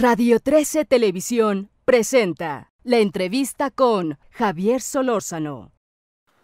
Radio 13 Televisión presenta la entrevista con Javier Solórzano.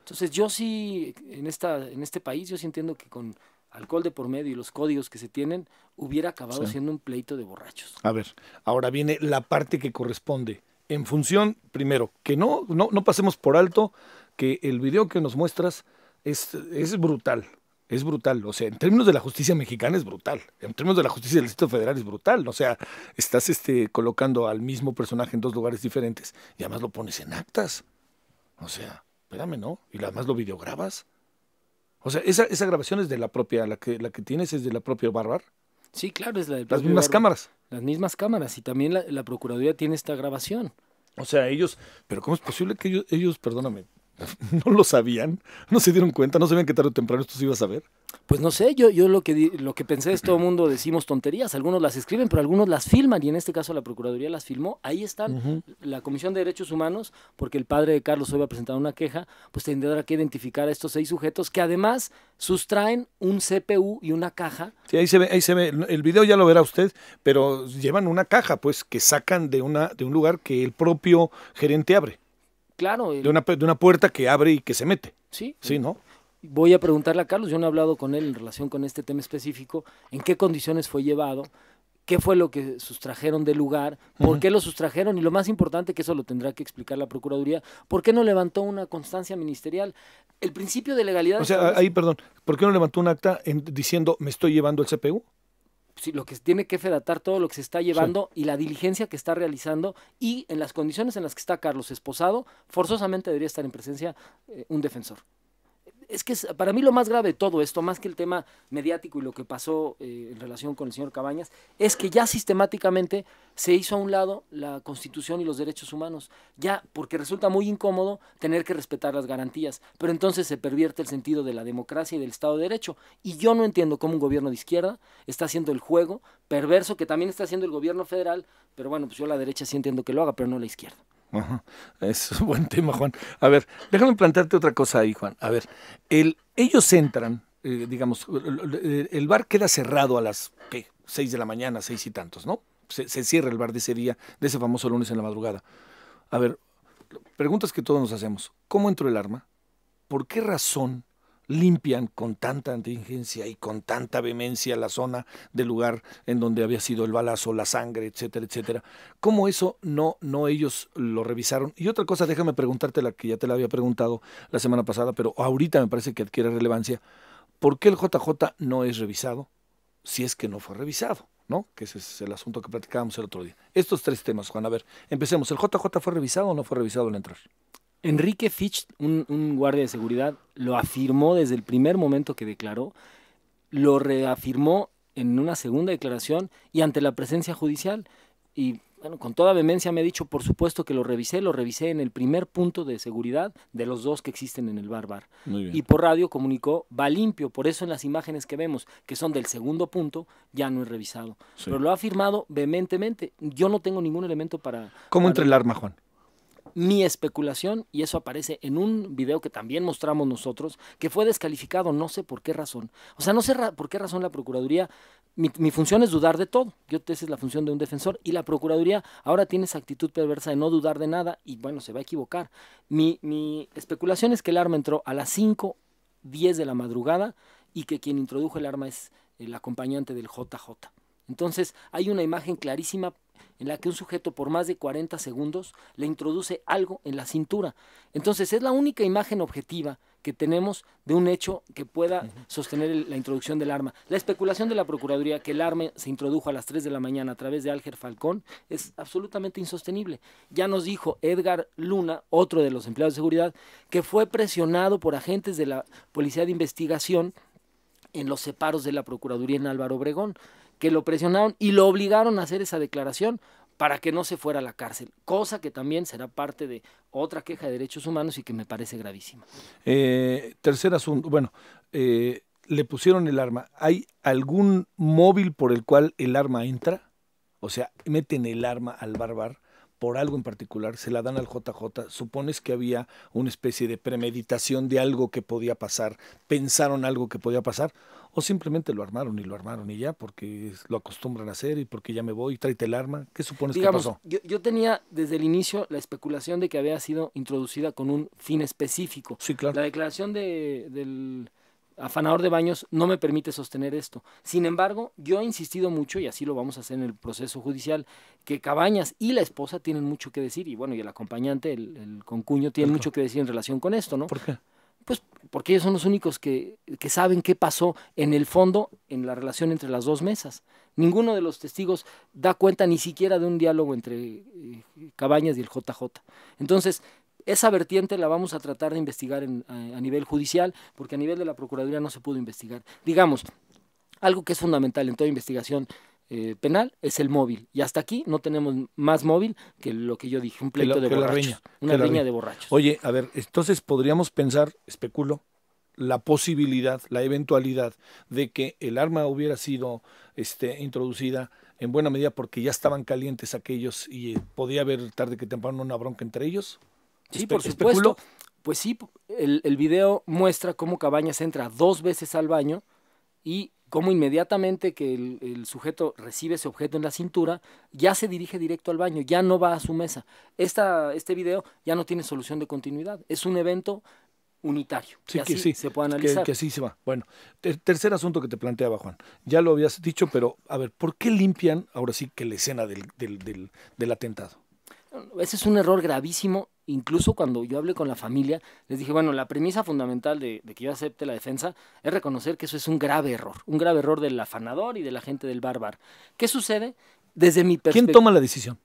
Entonces yo sí, en, esta, en este país, yo sí entiendo que con alcohol de por medio y los códigos que se tienen, hubiera acabado Sí. siendo un pleito de borrachos. A ver, ahora viene la parte que corresponde. En función, primero, que no, no, no pasemos por alto que el video que nos muestras es, es brutal. Es brutal. O sea, en términos de la justicia mexicana es brutal. En términos de la justicia del Distrito Federal es brutal. O sea, estás este, colocando al mismo personaje en dos lugares diferentes y además lo pones en actas. O sea, espérame, ¿no? Y además lo videograbas. O sea, esa, esa grabación es de la propia, la que, la que tienes es de la propia Barbar. Sí, claro, es la del Las mismas cámaras. Las mismas cámaras y también la, la Procuraduría tiene esta grabación. O sea, ellos, pero ¿cómo es posible que ellos, ellos, perdóname, no lo sabían? ¿No se dieron cuenta? ¿No sabían que tarde o temprano esto se iba a saber? Pues no sé, yo, yo lo, que di- lo que pensé es todo el mundo decimos tonterías, algunos las escriben, pero algunos las filman y en este caso la Procuraduría las filmó. Ahí están la Comisión de Derechos Humanos, porque el padre de Carlos hoy va a presentar una queja, pues tendrá que identificar a estos seis sujetos que además sustraen un CPU y una caja Sí, ahí se ve, ahí se ve. El video ya lo verá usted, pero llevan una caja, pues, que sacan de una, de un lugar que el propio gerente abre, Claro, el- de una, de una puerta que abre y que se mete. sí, Sí, ¿no? Voy a preguntarle a Carlos, yo no he hablado con él en relación con este tema específico, en qué condiciones fue llevado, qué fue lo que sustrajeron del lugar, por qué lo sustrajeron y lo más importante, que eso lo tendrá que explicar la Procuraduría, por qué no levantó una constancia ministerial. El principio de legalidad... O sea, ahí, perdón, ¿por qué no levantó un acta en- diciendo me estoy llevando el CPU? Lo que tiene que fedatar todo lo que se está llevando y la diligencia que está realizando y en las condiciones en las que está Carlos esposado, forzosamente debería estar en presencia eh, un defensor. Es que para mí lo más grave de todo esto, más que el tema mediático y lo que pasó eh, en relación con el señor Cabañas, es que ya sistemáticamente se hizo a un lado la Constitución y los derechos humanos, ya porque resulta muy incómodo tener que respetar las garantías, pero entonces se pervierte el sentido de la democracia y del Estado de Derecho. Y yo no entiendo cómo un gobierno de izquierda está haciendo el juego perverso que también está haciendo el gobierno federal, pero bueno, pues yo la derecha sí entiendo que lo haga, pero no la izquierda. Es un buen tema, Juan. A ver, déjame plantearte otra cosa ahí, Juan. A ver, el, ellos entran, eh, digamos, el, el bar queda cerrado a las, ¿qué? Seis de la mañana, seis y tantos, ¿no? Se, se cierra el bar de ese día, de ese famoso lunes en la madrugada. A ver, preguntas que todos nos hacemos. ¿Cómo entró el arma? ¿Por qué razón limpian con tanta inteligencia y con tanta vehemencia la zona del lugar en donde había sido el balazo, la sangre, etcétera, etcétera? ¿Cómo eso no, no ellos lo revisaron? Y otra cosa, déjame preguntarte la que ya te la había preguntado la semana pasada, pero ahorita me parece que adquiere relevancia. ¿Por qué el JJ no es revisado si es que no fue revisado? ¿No? Que ese es el asunto que platicábamos el otro día. Estos tres temas, Juan, a ver, empecemos. ¿El JJ fue revisado o no fue revisado al entrar? Enrique Fitch, un, un guardia de seguridad, lo afirmó desde el primer momento que declaró, lo reafirmó en una segunda declaración y ante la presencia judicial. Y bueno, con toda vehemencia me ha dicho, por supuesto que lo revisé, lo revisé en el primer punto de seguridad de los dos que existen en el bar bar. Muy bien. Y por radio comunicó, va limpio, por eso en las imágenes que vemos, que son del segundo punto, ya no es revisado. Sí. Pero lo ha afirmado vehementemente. Yo no tengo ningún elemento para... ¿Cómo para- entra el arma, Juan? Mi especulación, y eso aparece en un video que también mostramos nosotros, que fue descalificado, no sé por qué razón. O sea, no sé por qué razón la Procuraduría, mi, mi función es dudar de todo, yo esa es la función de un defensor, y la Procuraduría ahora tiene esa actitud perversa de no dudar de nada, y bueno, se va a equivocar. Mi, mi especulación es que el arma entró a las 5, 10 de la madrugada, y que quien introdujo el arma es el acompañante del JJ. Entonces, hay una imagen clarísima en la que un sujeto por más de 40 segundos le introduce algo en la cintura. Entonces es la única imagen objetiva que tenemos de un hecho que pueda sostener el- la introducción del arma. La especulación de la Procuraduría que el arma se introdujo a las 3 de la mañana a través de Alger Falcón es absolutamente insostenible. Ya nos dijo Edgar Luna, otro de los empleados de seguridad, que fue presionado por agentes de la Policía de Investigación en los separos de la Procuraduría en Álvaro Obregón, que lo presionaron y lo obligaron a hacer esa declaración para que no se fuera a la cárcel, cosa que también será parte de otra queja de derechos humanos y que me parece gravísima. Eh, tercer asunto, bueno, eh, le pusieron el arma. ¿Hay algún móvil por el cual el arma entra? O sea, meten el arma al barbar por algo en particular, se la dan al JJ, supones que había una especie de premeditación de algo que podía pasar, pensaron algo que podía pasar, o simplemente lo armaron y lo armaron y ya, porque lo acostumbran a hacer y porque ya me voy, tráete el arma. ¿Qué supones Digamos, que pasó? Yo, yo tenía desde el inicio la especulación de que había sido introducida con un fin específico. Sí, claro. La declaración de, del afanador de baños no me permite sostener esto. Sin embargo, yo he insistido mucho, y así lo vamos a hacer en el proceso judicial, que Cabañas y la esposa tienen mucho que decir, y bueno, y el acompañante, el, el concuño, tiene mucho que decir en relación con esto, ¿no? ¿Por qué? Pues porque ellos son los únicos que, que saben qué pasó en el fondo en la relación entre las dos mesas. Ninguno de los testigos da cuenta ni siquiera de un diálogo entre eh, Cabañas y el JJ. Entonces, esa vertiente la vamos a tratar de investigar en- a, a nivel judicial, porque a nivel de la Procuraduría no se pudo investigar. Digamos, algo que es fundamental en toda investigación eh, penal es el móvil. Y hasta aquí no tenemos más móvil que lo que yo dije, un la- pleito de borrachos. riña, una riña. de borrachos. Oye, a ver, entonces podríamos pensar, especulo, la posibilidad, la eventualidad de que el arma hubiera sido este, introducida en buena medida porque ya estaban calientes aquellos y eh, podía haber tarde que temprano una bronca entre ellos. Sí, por supuesto. Pues sí, el, el video muestra cómo Cabañas entra dos veces al baño y cómo inmediatamente que el, el sujeto recibe ese objeto en la cintura, ya se dirige directo al baño, ya no va a su mesa. Esta, este video ya no tiene solución de continuidad. Es un evento unitario. Sí, que sí, se puede analizar. Que, así se va. Bueno, ter- tercer asunto que te planteaba, Juan. Ya lo habías dicho, pero a ver, ¿por qué limpian ahora sí que la escena del, del, del, del atentado? Ese es un error gravísimo. Incluso cuando yo hablé con la familia, les dije, bueno, la premisa fundamental de, de que yo acepte la defensa es reconocer que eso es un grave error, un grave error del afanador y de la gente del barbar. ¿Qué sucede? Desde mi ¿Quién perspectiva, toma la decisión?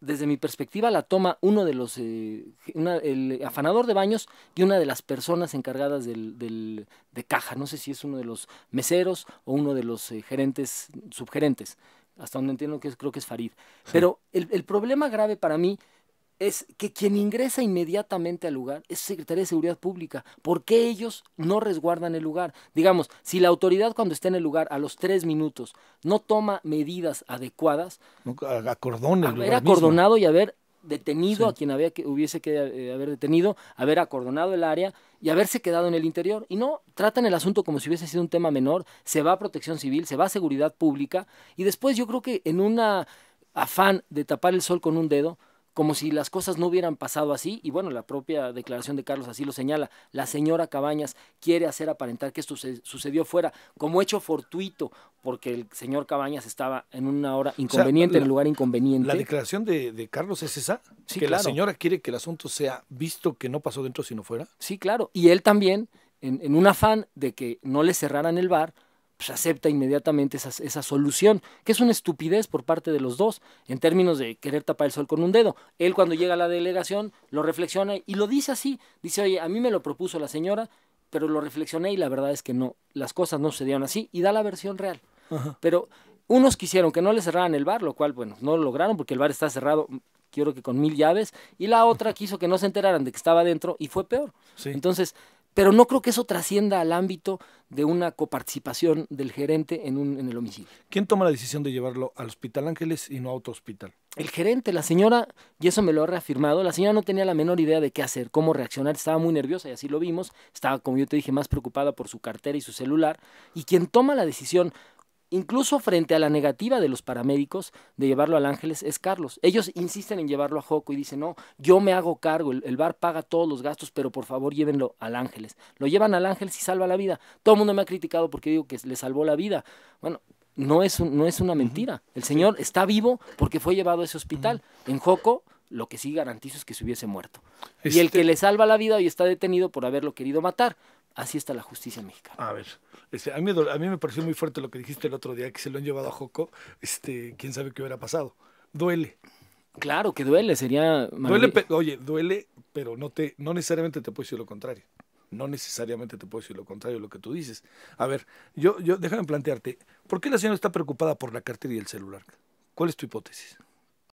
desde mi perspectiva la toma uno de los, eh, una- el afanador de baños y una de las personas encargadas del, del- de caja. No sé si es uno de los meseros o uno de los eh, gerentes, subgerentes. Hasta donde entiendo que es, creo que es Farid. Pero el, el problema grave para mí es que quien ingresa inmediatamente al lugar es Secretaría de Seguridad Pública. ¿Por qué ellos no resguardan el lugar? Digamos, si la autoridad cuando está en el lugar a los tres minutos no toma medidas adecuadas, ¿No? A- Acordón el haber lugar mismo. acordonado y haber detenido Sí. a quien había que hubiese que eh, haber detenido, haber acordonado el área y haberse quedado en el interior. Y no, tratan el asunto como si hubiese sido un tema menor, se va a protección civil, se va a seguridad pública y después yo creo que en una afán de tapar el sol con un dedo, como si las cosas no hubieran pasado así, y bueno, la propia declaración de Carlos así lo señala, la señora Cabañas quiere hacer aparentar que esto se- sucedió fuera como hecho fortuito, porque el señor Cabañas estaba en una hora inconveniente, en la- el lugar inconveniente. La declaración de, de Carlos es esa, Sí, que la claro. señora quiere que el asunto sea visto que no pasó dentro sino fuera. Sí, claro. Y él también, en, en un afán de que no le cerraran el bar, pues acepta inmediatamente esa, esa solución, que es una estupidez por parte de los dos, en términos de querer tapar el sol con un dedo. Él cuando llega a la delegación lo reflexiona y lo dice así. Dice, oye, a mí me lo propuso la señora, pero lo reflexioné y la verdad es que no, las cosas no sucedieron así y da la versión real. Pero unos quisieron que no le cerraran el bar, lo cual, bueno, no lo lograron porque el bar está cerrado, quiero que con mil llaves, y la otra quiso que no se enteraran de que estaba dentro y fue peor. Sí. Entonces, pero no creo que eso trascienda al ámbito de una coparticipación del gerente en, un, en el homicidio. ¿Quién toma la decisión de llevarlo al Hospital Ángeles y no a otro hospital? El gerente, la señora, y eso me lo ha reafirmado, la señora no tenía la menor idea de qué hacer, cómo reaccionar, estaba muy nerviosa y así lo vimos, estaba, como yo te dije, más preocupada por su cartera y su celular, y quien toma la decisión, incluso frente a la negativa de los paramédicos de llevarlo al Ángeles, es Carlos. Ellos insisten en llevarlo a Joco y dicen, no, yo me hago cargo, el, el bar paga todos los gastos, pero por favor llévenlo al Ángeles. Lo llevan al Ángeles y salva la vida. Todo el mundo me ha criticado porque digo que le salvó la vida. Bueno, no es, un- no es una mentira. El señor está vivo porque fue llevado a ese hospital. En Joco, lo que sí garantizo es que se hubiese muerto. Y el Este- que le salva la vida hoy está detenido por haberlo querido matar. Así está la justicia mexicana. A ver, este, a, mí, a mí me pareció muy fuerte lo que dijiste el otro día, que se lo han llevado a Joco, este, quién sabe qué hubiera pasado. Duele. Claro que duele, sería... Duele, oye, duele, pero no te, no necesariamente te puedo decir lo contrario. No necesariamente te puedo decir lo contrario de lo que tú dices. A ver, yo, yo, déjame plantearte, ¿por qué la señora está preocupada por la cartera y el celular? ¿Cuál es tu hipótesis?